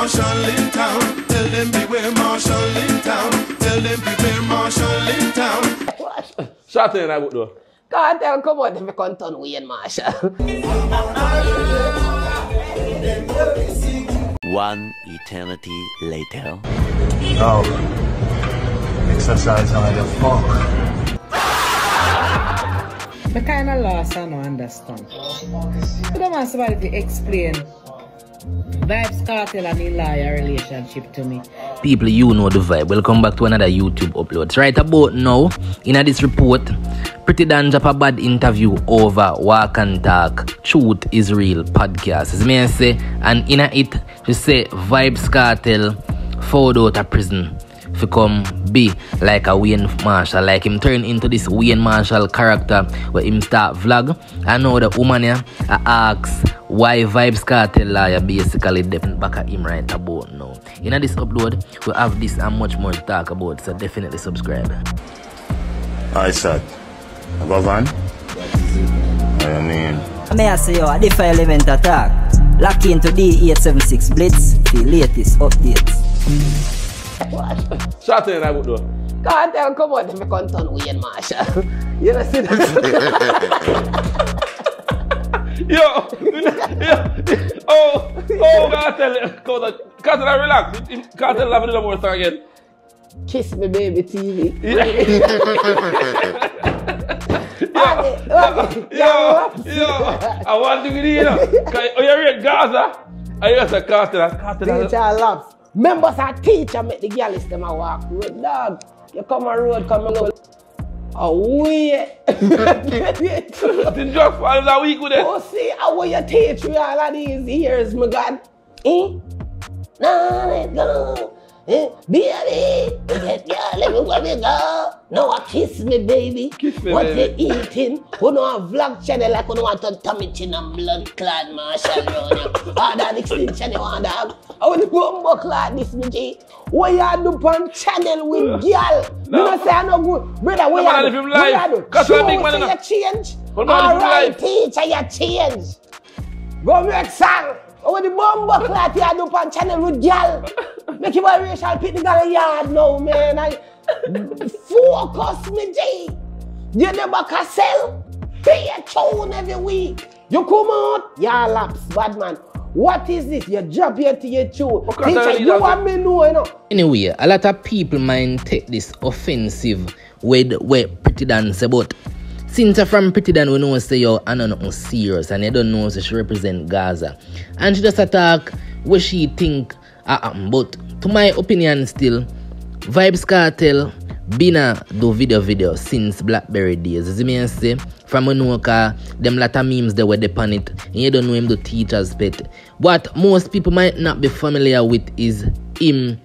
Marshall in town. Tell them beware Marshall in town. Tell them beware Marshall in town. Shout in that book though. Can't tell come out if you can't turn Wayne Marshall. One eternity later. Oh. Exercise on the fuck. The kind of lost and don't understand. So the man somebody to explain Vybz Kartel and Elia relationship to me. People, you know the vibe. Welcome back to another YouTube upload. Right about now, in a this report, Prettidon drop a bad interview over Walk and Talk Truth is Real podcast. As me say, and in it, she say Vybz Kartel found out of prison to come be like a Wayne Marshall, like him turn into this Wayne Marshall character where him start vlog. I know the woman here I ask why Vybz Kartel liar basically depend back at him right about now. In this upload, we have this and much more to talk about, so definitely subscribe. I said. Go van. I mean. May I say yo, a different element attack. Lock into D876 Blitz, the latest updates. Shout in that book though. Can't tell come out if you can't turn Wayne Marshall. You know see that? Yo, yo, oh, oh, Kartel, Kartel, relax. Kartel, have a little more song again. Kiss me baby TV. yo, yo, yo, I want to get in. Oh, you read Gaza? I hear say Kartel, Kartel. Members are teacher make the girls them a walk road dog. You come on road, come and go. Away. The drug fall a week with it. Oh, see, how will you teach me all of these years, my God? Eh? No, let go. Eh? Baby, get girl, let me let me go. No, I kiss me, baby. Kiss me, what baby. you eating? Who know a vlog channel like who know want to tummy chin and blood clad marshal round you? Ah, that extension you want dog. I want to go buck like this, me G. What you do on channel with girl? You know say I no good. Brother, what No, you do? What you do? Cause Show big man you change. Hold man, if him Alright, teacher, you change. Go make song. When the bumbo clat you do on channel with girl. Make you a racial pit the girl yard now, man. I focus me, G. You never can sell. Pay a tune every week. You come out, you laps, bad man. What is this? You drop here to your tune. What kind Teacher, you want me know, you know. Anyway, a lot of people might take this offensive with where Prettidon say, but since I'm from Prettidon, we know say yo, I know nothing serious, and I don't know say she represent Gaza, and she just attack what she think uh, happen. But to my opinion, still, Vybz Kartel been a do video video since Blackberry days. As you may say, from know ka, them of memes they were upon it, and you don't know him the teacher's pet. What most people might not be familiar with is him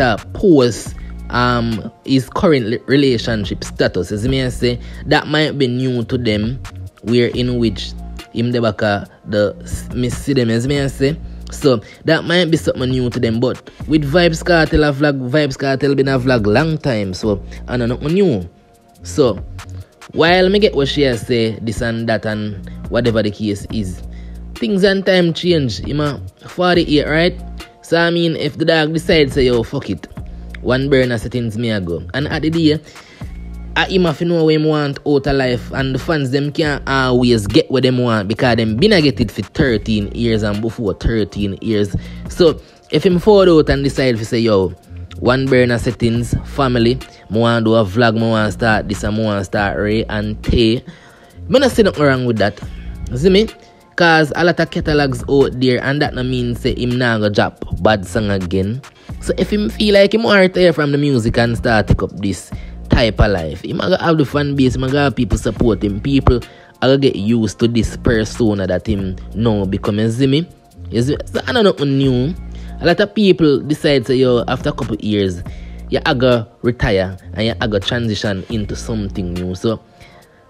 uh, post um his current relationship status. As you may say, that might be new to them, where in which him the uh, the miss see them as me say. So that might be something new to them, but with Vybz Kartel, a vlog, Vybz Kartel been a vlog long time, so I know nothing new. So while me get what she has say, this and that and whatever the case is, things and time change. Him a 48, right? So I mean, if the dog decides say yo fuck it, one burner settings me a go, and at the day. I him have to know what want out of life and the fans them can't always get what them want because them been a get it for 13 years and before 13 years. So if him fall out and decide to say yo one burner settings family me want do a vlog me want start this and me want start Ray and Tay me not see nothing wrong with that. See me? Cause a lot of catalogs out there and that no mean say him nah go drop bad song again. So if him feel like him want to retire from the music and start take up this type of life, him gonna have the fan base, him gonna have people support him. People are get used to this persona that him now me? You see? So I don't know new. A lot of people decide say yo after a couple years, you aga retire and you aga transition into something new. So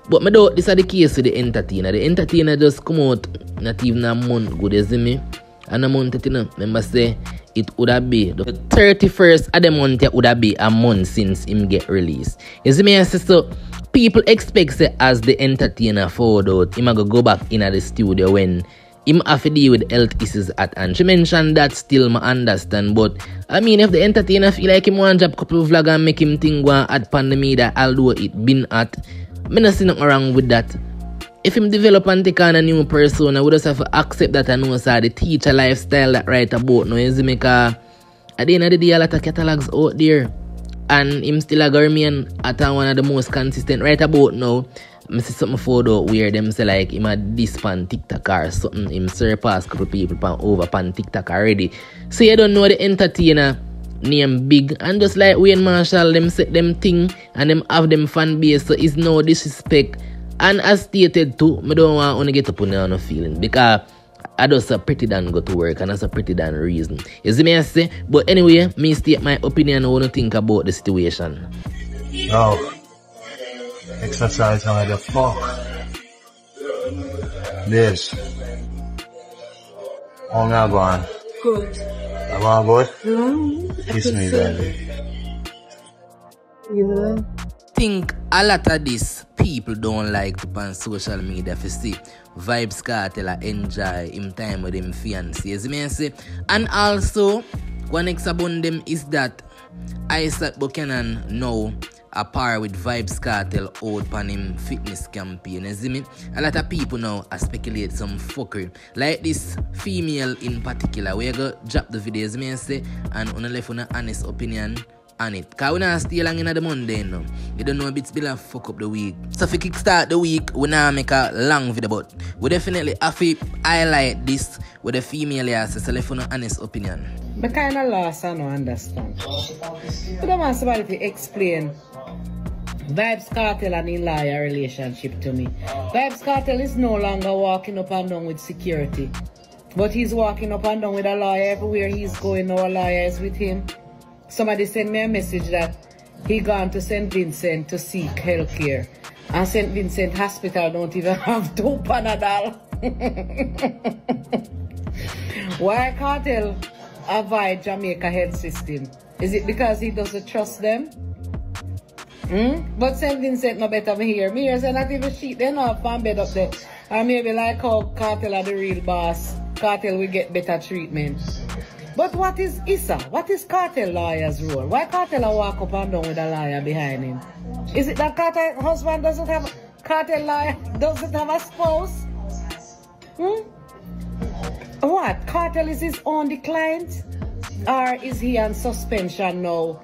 but me doubt this is the case with the entertainer. The entertainer just come out not even a month good, you see me? And a month, you know, remember say it would have be the 31st of the month, it would have be a month since him get released. You see me? So people expect say as the entertainer forward out, him go go back in at the studio when him have to deal with health issues at hand. She mentioned that still I understand, but I mean if the entertainer feel like him want to drop couple of vlog and make him think one at pandemic that although it been at, me not see nothing wrong with that. If him develop and take on a new persona, we just have to accept that I know sir, the teacher lifestyle that right about now is make a, at the end of the day a lot of catalogs out there. And him still a remain at one of the most consistent right about now. I see something photo where them say like him a this pan TikTok or something. Him surpass couple people pan over pan TikTok already. So you don't know the entertainer name big and just like Wayne Marshall them set them thing and them have them fan base so it's no disrespect. And as stated too, me don't want to get up on no feeling because I just a pretty damn go to work and that's a pretty damn reason. You see me I say? But anyway, me state my opinion on what I think about the situation. Yo. Exercise how the fuck. Babes. How me a go on? Good. Am I good? Mm, Kiss me, baby. Yeah. think a lot of this people don't like to on social media for see Vybz Kartel enjoy him time with him fiancé me say and also one next about them is that Isat Buchanan now a par with Vybz Kartel out on him fitness campaign. You see me? A lot of people now are speculate some fuckery. Like this female in particular. We go drop the videos me and on left on honest opinion on it. Cause we not stay long in the Monday no. You don't know a bit still fuck up the week. So if we kickstart the week, we now make a long video but we definitely have to highlight this with the female here so left on an honest opinion. Me kind of lost and no understand. But I want somebody to explain Vybz Kartel and Elia relationship to me. Vybz Kartel is no longer walking up and down with security. But he's walking up and down with a lawyer everywhere he's going. Our lawyer is with him. Somebody sent me a message that he gone to St. Vincent to seek health care. And St. Vincent Hospital don't even have two Panadol. Why Kartel avoid Jamaica health system? Is it because he doesn't trust them? Hmm? But St. Vincent no better me here. Me here say not even sheet they no have fan bed up there. And maybe like how Kartel are the real boss. Kartel will get better treatment. But what is Issa? What is Kartel lawyer's role? Why Kartel walk up and down with a lawyer behind him? Is it that Kartel husband doesn't have Kartel lawyer doesn't have a spouse? Hmm? What? Kartel is his only client? Or is he on suspension now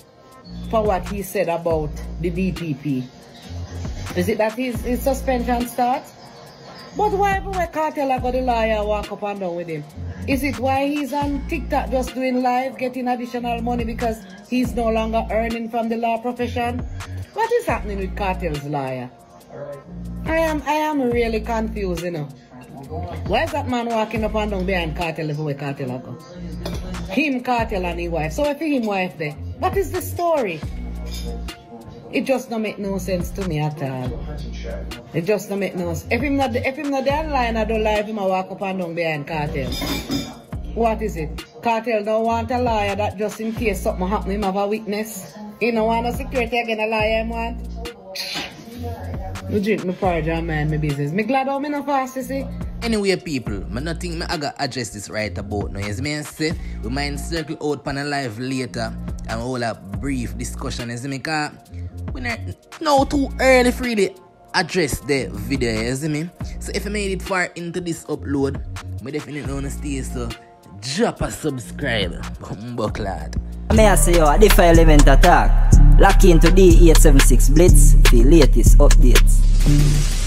for what he said about the DPP? Is it that his, his suspension starts? But why would Kartel got the lawyer walk up and down with him? Is it why he's on TikTok just doing live, getting additional money because he's no longer earning from the law profession? What is happening with Kartel's lawyer? I am I am really confused, you know. Why is that man walking up and down behind Kartel everywhere Kartel go? Him, Kartel and his wife. So I think him wife there, what is the story? It just don't make no sense to me at all. It just don't make no sense. If him not if him not there online, I don't lie, him a walk up and down behind Kartel. What is it? Kartel don't want a lawyer that just in case something happen, him have a witness. He don't want no security again, a lawyer him want. Me drink my porridge and mind my business. Me glad how me no fast, you see. Anyway, people, I not think me I got address this right about now. As me say, we might circle out pan a live later and hold a brief discussion. As me, cause we not no too early for really address the video. You see me? So if you made it far into this upload, me definitely wanna stay so drop a subscribe. Bumbo lad. May I say, yo, the file event attack. Lock into D876 Blitz, the latest updates.